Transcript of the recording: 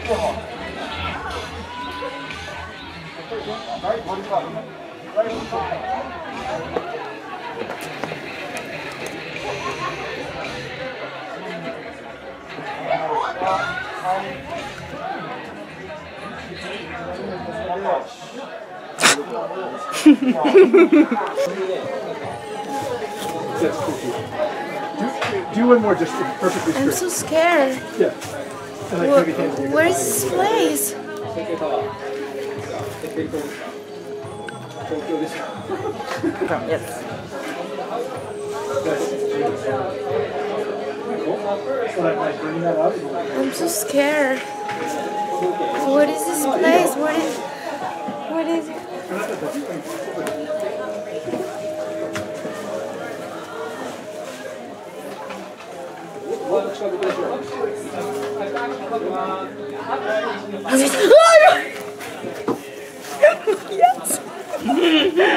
Do, do one more just perfectly straight. I'm so scared. Yeah. And like Wh- maybe hands together. where is this place? Yes. So like, like bringing that up. I'm so scared. What is this place? What is what is Ai, meu...